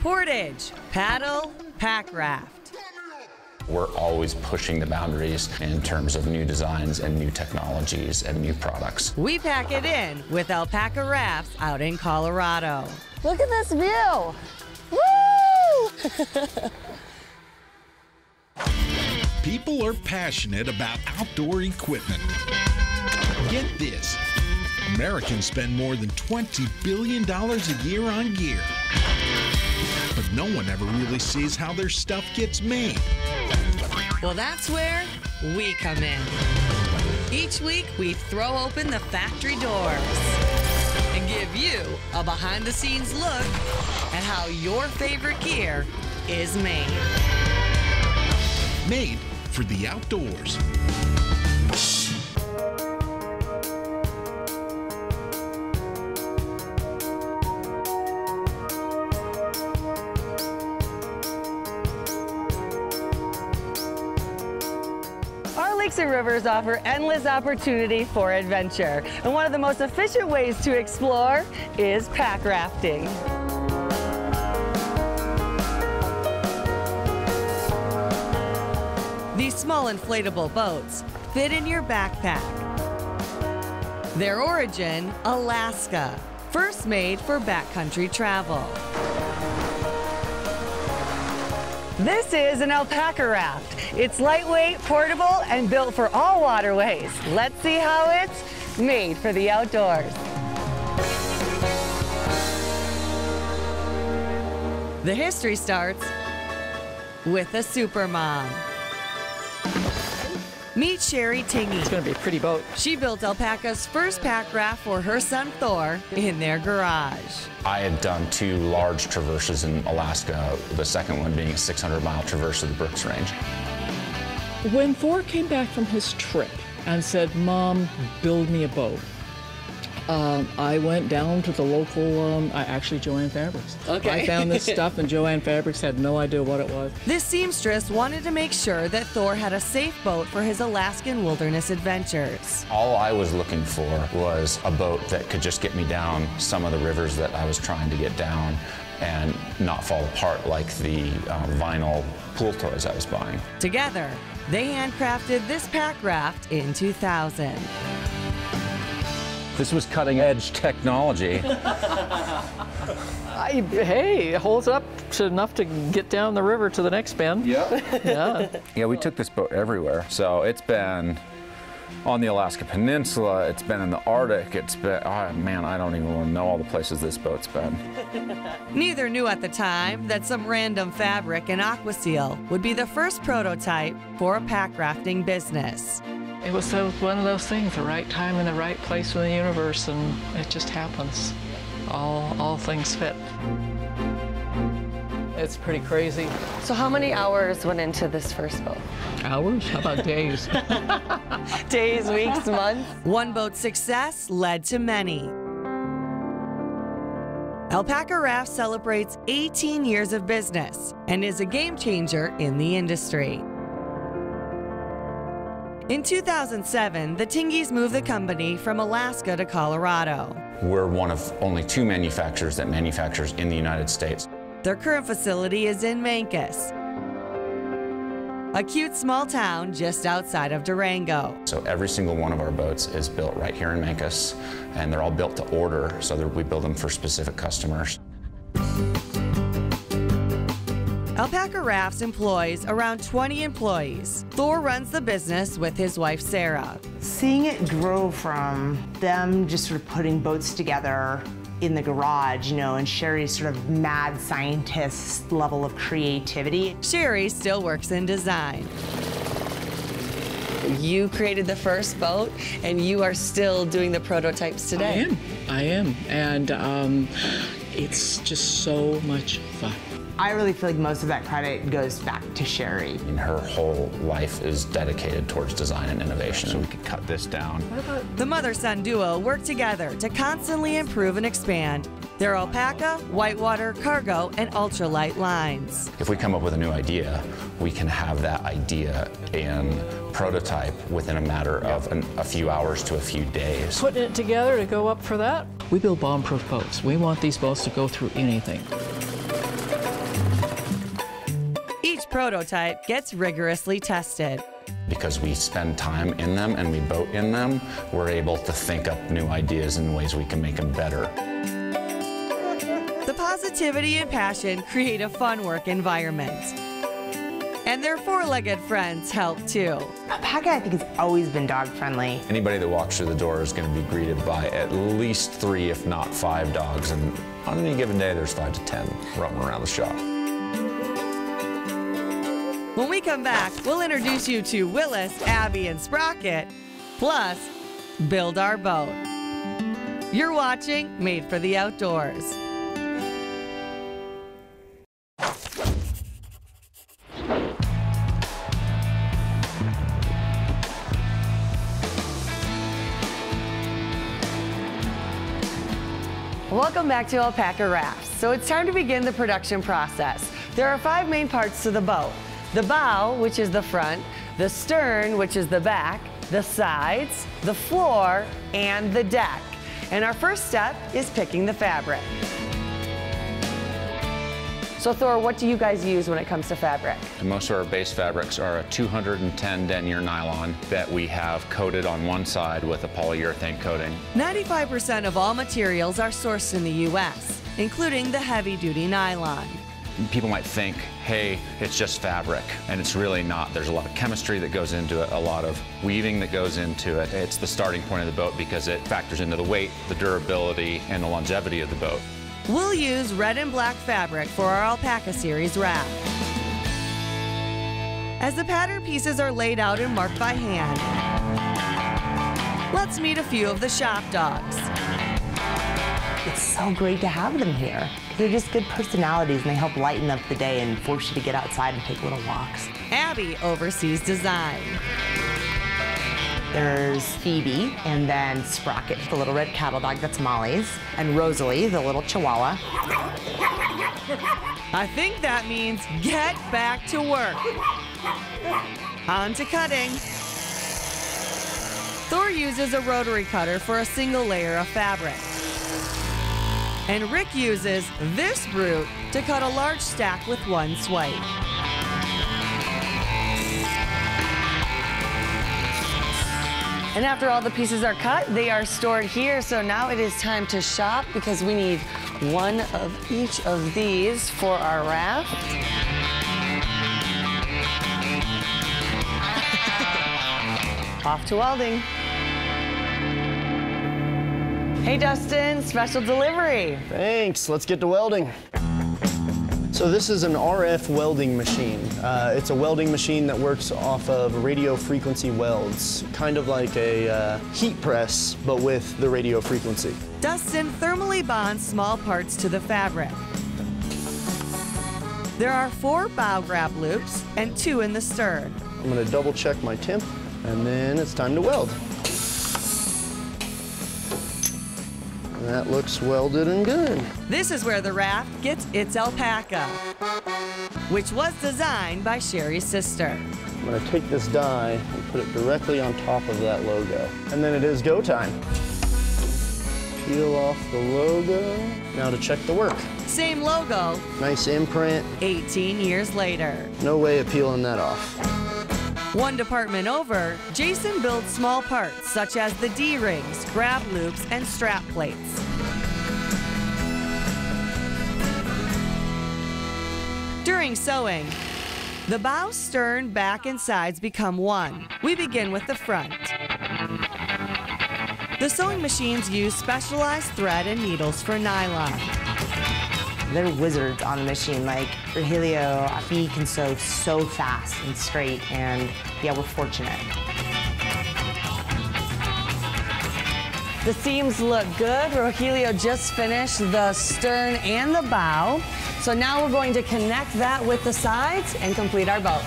Portage, paddle, pack raft. We're always pushing the boundaries in terms of new designs and new technologies and new products. We pack it in with Alpacka Rafts out in Colorado. Look at this view. Woo! People are passionate about outdoor equipment. Get this Americans spend more than $20 billion a year on gear. But no one ever really sees how their stuff gets made. Well, that's where we come in. Each week, we throw open the factory doors and give you a behind the scenes look at how your favorite gear is made. Made for the outdoors. Lakes and rivers offer endless opportunity for adventure. And one of the most efficient ways to explore is pack rafting. These small inflatable boats fit in your backpack. Their origin, Alaska, first made for backcountry travel. This is an Alpacka raft. It's lightweight, portable, and built for all waterways. Let's see how it's made for the outdoors. The history starts with a supermom. Meet Sheri Tingey. It's going to be a pretty boat. She built Alpacka's first pack raft for her son Thor in their garage. I had done two large traverses in Alaska, the second one being a 600 mile traverse of the Brooks Range. When Thor came back from his trip and said, Mom, build me a boat, um, I went down to the local, um, I actually Jo-Ann Fabrics. Okay. I found this stuff, and Jo-Ann Fabrics had no idea what it was. This seamstress wanted to make sure that Thor had a safe boat for his Alaskan wilderness adventures. All I was looking for was a boat that could just get me down some of the rivers that I was trying to get down and not fall apart like the uh, vinyl pool toys I was buying. Together, they handcrafted this pack raft in 2000. This was cutting edge technology. I, hey, it holds up to enough to get down the river to the next bend. yeah. Yeah. Yeah, we took this boat everywhere. So it's been on the Alaska Peninsula, it's been in the Arctic, it's been, oh man, I don't even want to know all the places this boat's been. Neither knew at the time that some random fabric in Aquaseal would be the first prototype for a pack rafting business. It was so, one of those things, the right time and the right place in the universe, and it just happens. All, all things fit. It's pretty crazy. So how many hours went into this first boat? Hours? How about days? Days, weeks, months? One boat's success led to many. Alpacka Raft celebrates 18 years of business and is a game changer in the industry. In 2007, the Tingeys moved the company from Alaska to Colorado. We're one of only two manufacturers that manufactures in the United States. Their current facility is in Mancos, a cute small town just outside of Durango. So every single one of our boats is built right here in Mancos, and they're all built to order, so that we build them for specific customers. Alpacka Rafts employs around 20 employees. Thor runs the business with his wife Sarah. Seeing it grow from them just sort of putting boats together in the garage, you know, and Sheri's sort of mad scientist level of creativity. Sheri still works in design. You created the first boat, and you are still doing the prototypes today. I am. I am. And um, it's just so much fun. I really feel like most of that credit goes back to Sheri. And her whole life is dedicated towards design and innovation. So we could cut this down. The mother son duo work together to constantly improve and expand their Alpacka, whitewater, cargo, and ultralight lines. If we come up with a new idea, we can have that idea and prototype within a matter of an, a few hours to a few days. Putting it together to go up for that. We build bomb-proof boats. We want these boats to go through anything. Prototype gets rigorously tested. Because we spend time in them and we boat in them, we're able to think up new ideas and ways we can make them better. The positivity and passion create a fun work environment. And their four-legged friends help too. Alpacka, I think, has always been dog friendly. Anybody that walks through the door is going to be greeted by at least three, if not five dogs. And on any given day, there's five to 10 roaming around the shop. When we come back, we'll introduce you to Willis, Abby, and Sprocket, plus build our boat. You're watching Made for the Outdoors. Welcome back to Alpacka Rafts. So it's time to begin the production process. There are five main parts to the boat. The bow, which is the front, the stern, which is the back, the sides, the floor, and the deck. And our first step is picking the fabric. So Thor, what do you guys use when it comes to fabric? Most of our base fabrics are a 210 denier nylon that we have coated on one side with a polyurethane coating. 95% of all materials are sourced in the U.S., including the heavy-duty nylon. People might think, hey, it's just fabric, and it's really not. There's a lot of chemistry that goes into it, a lot of weaving that goes into it. It's the starting point of the boat because it factors into the weight, the durability, and the longevity of the boat. We'll use red and black fabric for our Alpacka Series raft. As the pattern pieces are laid out and marked by hand, let's meet a few of the shop dogs. It's so great to have them here. They're just good personalities and they help lighten up the day and force you to get outside and take little walks. Abby oversees design. There's Phoebe, and then Sprocket, the little red cattle dog that's Molly's, and Rosalie, the little chihuahua. I think that means get back to work. On to cutting. Thor uses a rotary cutter for a single layer of fabric. And Rick uses this brute to cut a large stack with one swipe. And after all the pieces are cut, they are stored here. So now it is time to shop because we need one of each of these for our raft. Off to welding. Hey Dustin, special delivery. Thanks, let's get to welding. So this is an RF welding machine. Uh, it's a welding machine that works off of radio frequency welds, kind of like a uh, heat press, but with the radio frequency. Dustin thermally bonds small parts to the fabric. There are four bow grab loops and two in the stern. I'm gonna double check my temp, and then it's time to weld. That looks welded and good. This is where the raft gets its alpaca, which was designed by Sheri's sister. I'm gonna take this die and put it directly on top of that logo. And then it is go time. Peel off the logo. Now to check the work. Same logo, Nice imprint. 18 years later. No way of peeling that off. One department over, Jason builds small parts such as the D-rings, grab loops, and strap plates. During sewing, the bow, stern, back, and sides become one. We begin with the front. The sewing machines use specialized thread and needles for nylon. They're wizards on the machine. Like Rogelio, he can sew so fast and straight, and yeah, we're fortunate. The seams look good. Rogelio just finished the stern and the bow. So now we're going to connect that with the sides and complete our boat.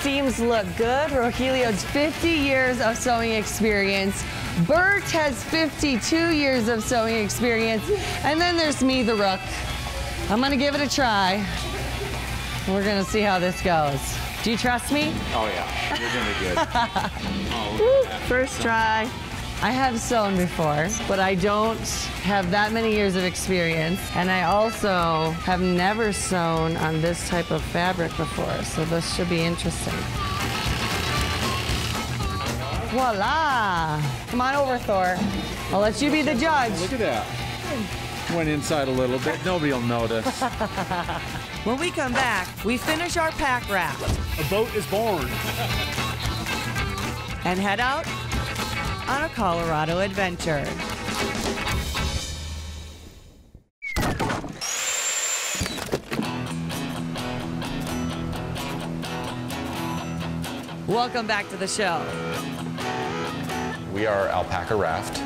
Seams look good. Rogelio's 50 years of sewing experience. Bert has 52 years of sewing experience. And then there's me, the rook. I'm gonna give it a try. We're gonna see how this goes. Do you trust me? Oh, yeah. You're going to be good. Oh, Woo, First try. I have sewn before, but I don't have that many years of experience. And I also have never sewn on this type of fabric before, so this should be interesting. Voila! Come on over, Thor. I'll let you be the judge. Look at that. Went inside a little bit. Nobody will notice. When we come back, we finish our pack raft A boat is born. and head out on a Colorado adventure. Welcome back to the show. We are Alpacka Raft.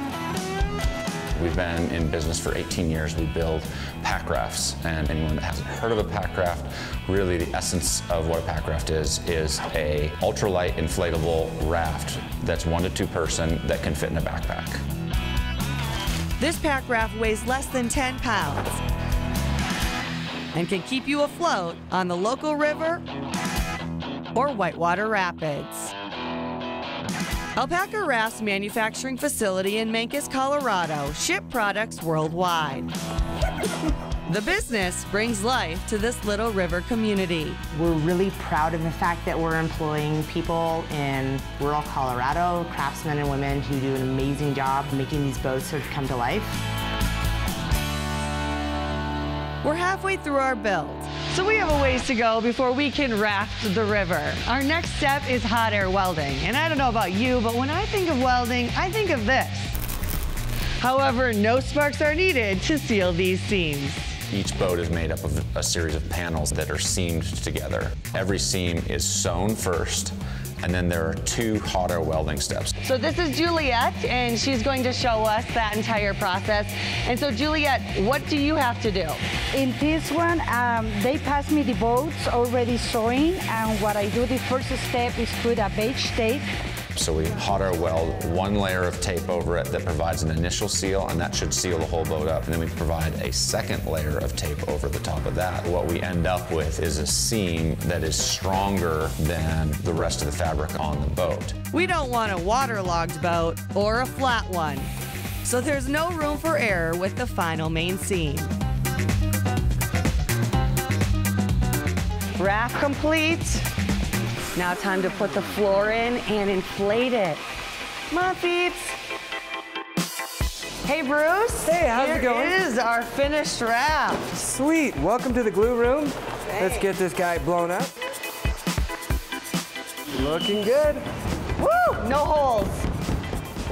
We've been in business for 18 years. We build pack rafts, and anyone that hasn't heard of a pack raft, really the essence of what a pack raft is, is a ultralight inflatable raft that's one to two person that can fit in a backpack. This pack raft weighs less than 10 pounds and can keep you afloat on the local river or whitewater rapids. Alpacka Raft's manufacturing facility in Mancos, Colorado, ship products worldwide. The business brings life to this little river community. We're really proud of the fact that we're employing people in rural Colorado, craftsmen and women who do an amazing job making these boats sort of come to life. We're halfway through our build. So we have a ways to go before we can raft the river. Our next step is hot air welding. And I don't know about you, but when I think of welding, I think of this. However, no sparks are needed to seal these seams. Each boat is made up of a series of panels that are seamed together. Every seam is sewn first, and then there are two hot air welding steps. So this is Juliet, and she's going to show us that entire process. And so Juliet, what do you have to do? In this one, um, they pass me the bolts already sewing, and what I do, the first step is put a beige tape. So we hot air weld one layer of tape over it that provides an initial seal, and that should seal the whole boat up. And then we provide a second layer of tape over the top of that. What we end up with is a seam that is stronger than the rest of the fabric on the boat. We don't want a waterlogged boat or a flat one. So there's no room for error with the final main seam. Raft complete. Now time to put the floor in and inflate it. Come on, Peeps. Hey, Bruce. Hey, how's Here it going? is our finished wrap. Sweet. Welcome to the glue room. Let's get this guy blown up. Looking good. Woo! No holes.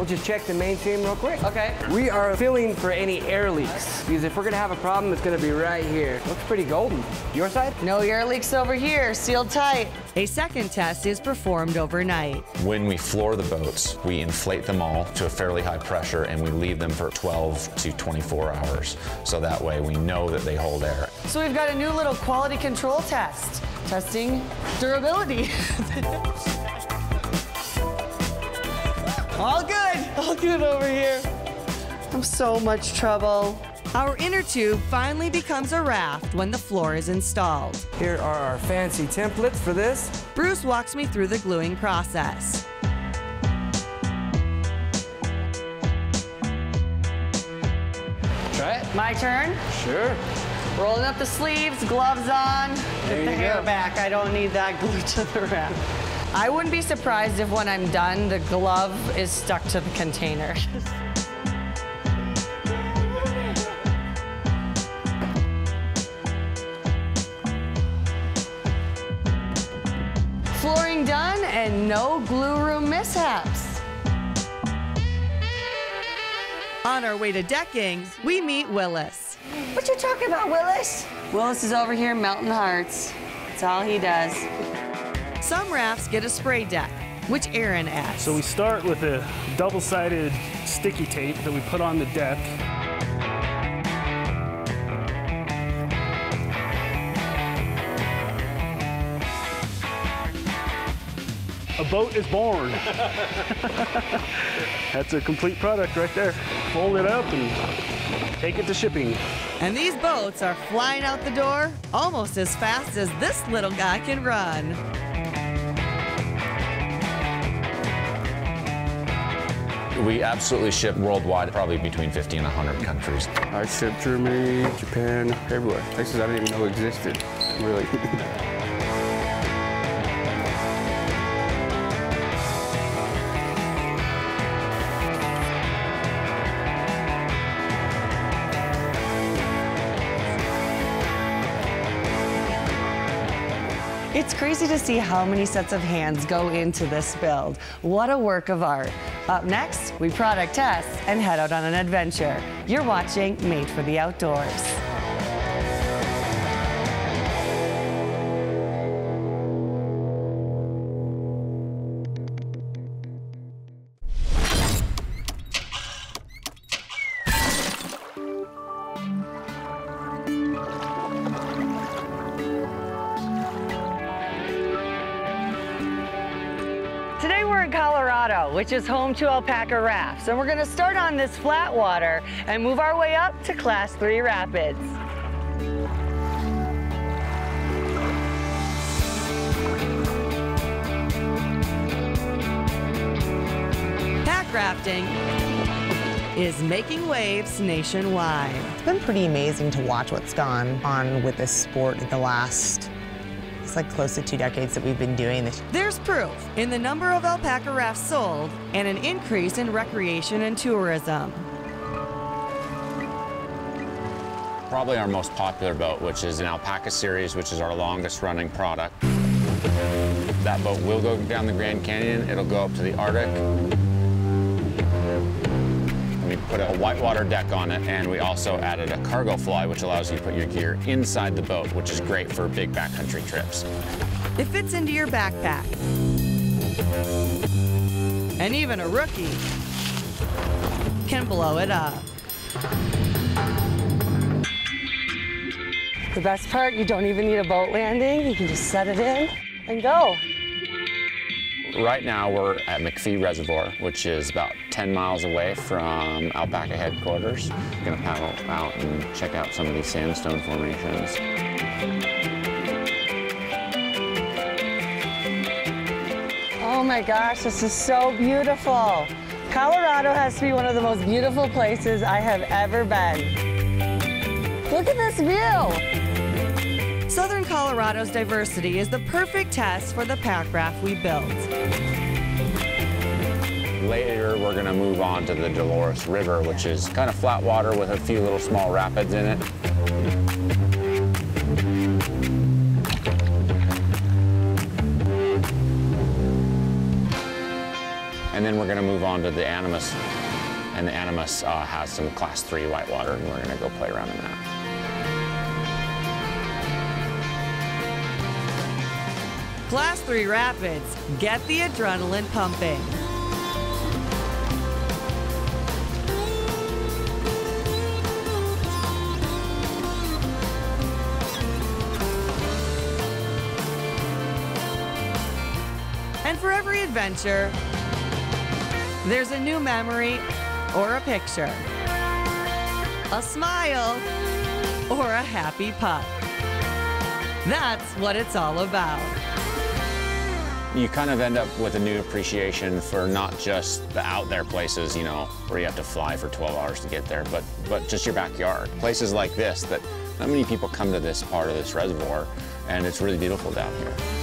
We'll just check the main seam real quick. Okay. We are filling for any air leaks because if we're gonna have a problem, it's gonna be right here. Looks pretty golden. Your side? No air leaks over here. Sealed tight. A second test is performed overnight. When we floor the boats, we inflate them all to a fairly high pressure and we leave them for 12 to 24 hours. So that way we know that they hold air. So we've got a new little quality control test. Testing durability. All good. All good over here. I'm so much trouble. Our inner tube finally becomes a raft when the floor is installed. Here are our fancy templates for this. Bruce walks me through the gluing process. Try it. My turn. Sure. Rolling up the sleeves, gloves on. There Get the you hair go. back. I don't need that glued to the raft. I wouldn't be surprised if when I'm done, the glove is stuck to the container. Flooring done and no glue room mishaps. On our way to decking, we meet Willis. What you talking about, Willis? Willis is over here melting hearts. That's all he does. Some rafts get a spray deck, which Aaron adds. So we start with a double-sided sticky tape that we put on the deck. A boat is born. That's a complete product right there. Fold it up and take it to shipping. And these boats are flying out the door almost as fast as this little guy can run. We absolutely ship worldwide, probably between 50 and 100 countries. I ship Germany, Japan, everywhere. Places I didn't even know existed, really. It's crazy to see how many sets of hands go into this build. What a work of art. Up next, we product test and head out on an adventure. You're watching Made for the Outdoors. Today we're in Colorado, which is home to Alpacka Rafts, and we're gonna start on this flat water and move our way up to class three rapids. Pack rafting is making waves nationwide. It's been pretty amazing to watch what's gone on with this sport in the last, it's like close to two decades that we've been doing this. There's proof in the number of Alpacka rafts sold and an increase in recreation and tourism. Probably our most popular boat, which is an Alpacka series, which is our longest running product. That boat will go down the Grand Canyon. It'll go up to the Arctic. We put a whitewater deck on it, and we also added a cargo fly, which allows you to put your gear inside the boat, which is great for big backcountry trips. It fits into your backpack. And even a rookie can blow it up. The best part, you don't even need a boat landing. You can just set it in and go. Right now, we're at McPhee Reservoir, which is about 10 miles away from Alpacka headquarters. We're gonna paddle out and check out some of these sandstone formations. Oh my gosh, this is so beautiful. Colorado has to be one of the most beautiful places I have ever been. Look at this view. Southern Colorado's diversity is the perfect test for the pack raft we built. Later, we're gonna move on to the Dolores River, which is kind of flat water with a few little small rapids in it. And then we're gonna move on to the Animas. And the Animas uh, has some class three whitewater, and we're gonna go play around in that. Class 3 Rapids, get the adrenaline pumping. And for every adventure, there's a new memory or a picture, a smile or a happy pup. That's what it's all about. You kind of end up with a new appreciation for not just the out there places, you know, where you have to fly for 12 hours to get there, but, but just your backyard. Places like this that not many people come to this part of this reservoir, and it's really beautiful down here.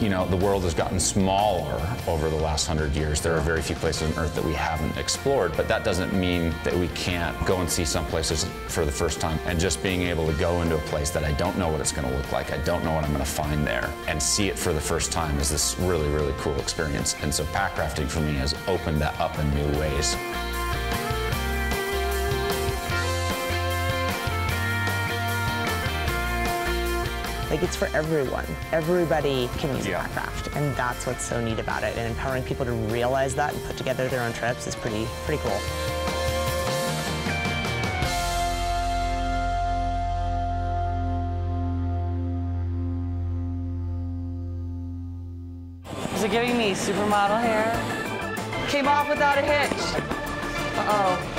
You know, the world has gotten smaller over the last hundred years. There are very few places on Earth that we haven't explored, but that doesn't mean that we can't go and see some places for the first time. And just being able to go into a place that I don't know what it's going to look like, I don't know what I'm going to find there, and see it for the first time is this really, really cool experience. And so pack rafting for me has opened that up in new ways. Like it's for everyone. Everybody can use Yeah. a backcraft, and that's what's so neat about it. And empowering people to realize that and put together their own trips is pretty pretty cool. Is it giving me supermodel hair? Came off without a hitch. Uh-oh.